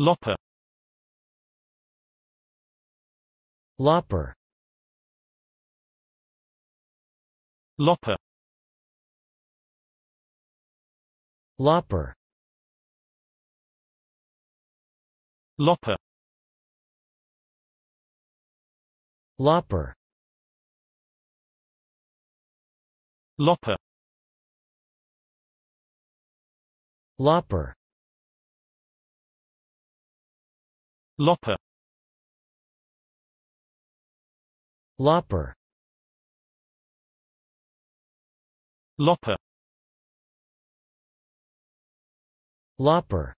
Lopper. Lopper. Lopper. Lopper. Lopper. Lopper. Lopper. Lopper Lopper. Lopper. Lopper. Lopper